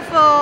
beautiful.